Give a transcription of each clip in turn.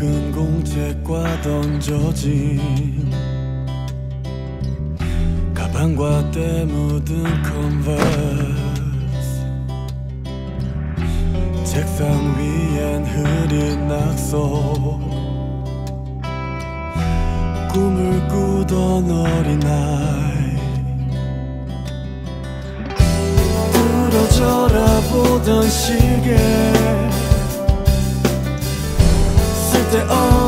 낡은 공책과 던져진 가방과 때 묻은 컨버스 책상 위엔 흐린 낙서. 꿈을 꾸던 어린아이. 부러져라 보던 시계 the old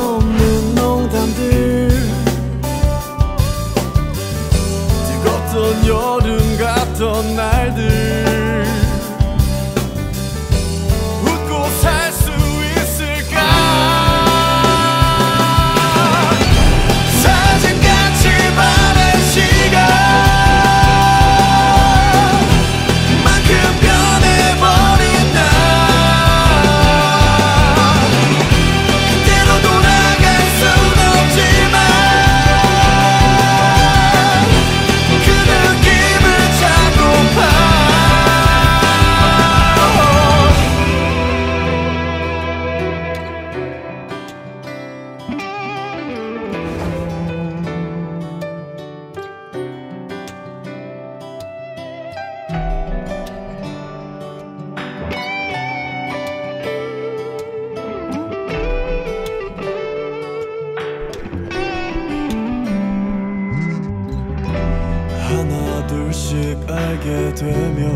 알게 되며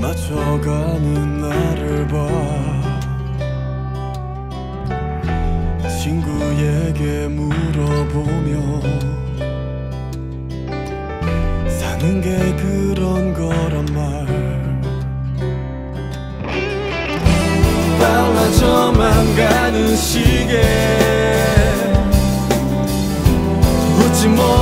맞춰가는 나를 봐. 친구에게 물어보며 사는 게 그런 거란 말. 빨라져만 가는 시계. 웃지 못